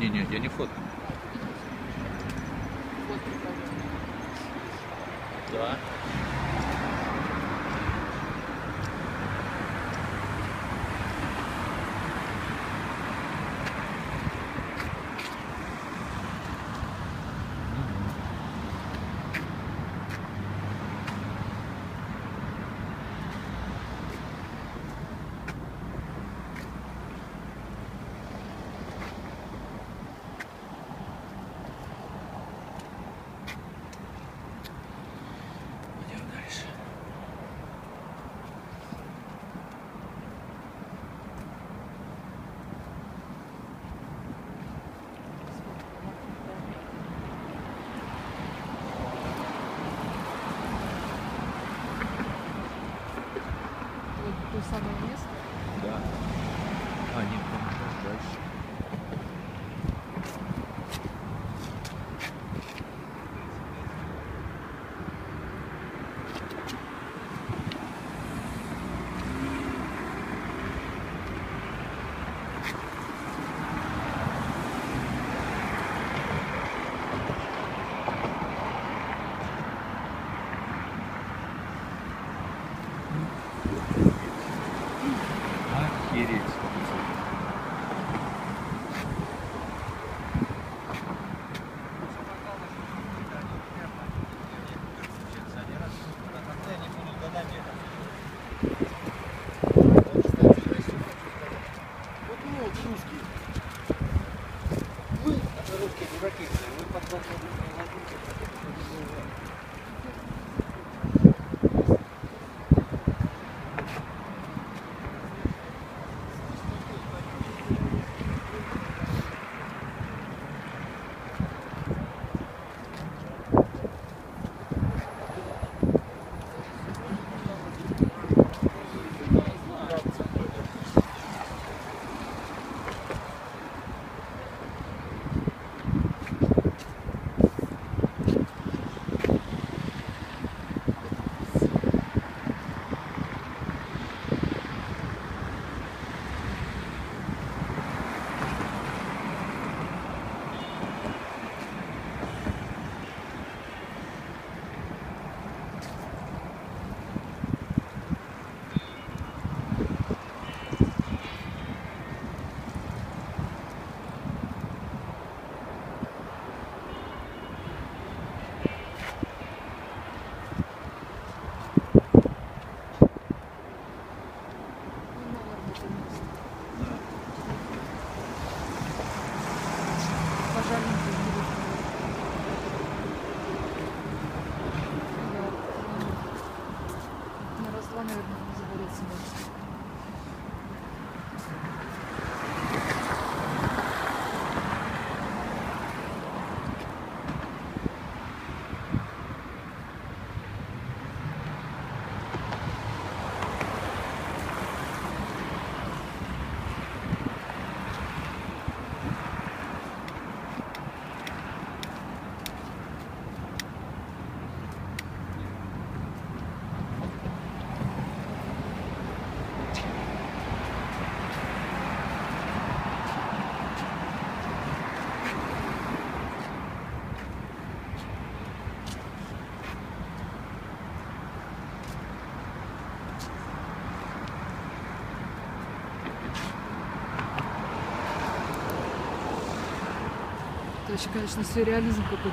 Не-не-не, я не фото. Да. Охереть. Вот русские. Дураки, мы подхватываем Ну, Это вообще, конечно, сюрреализм какой-то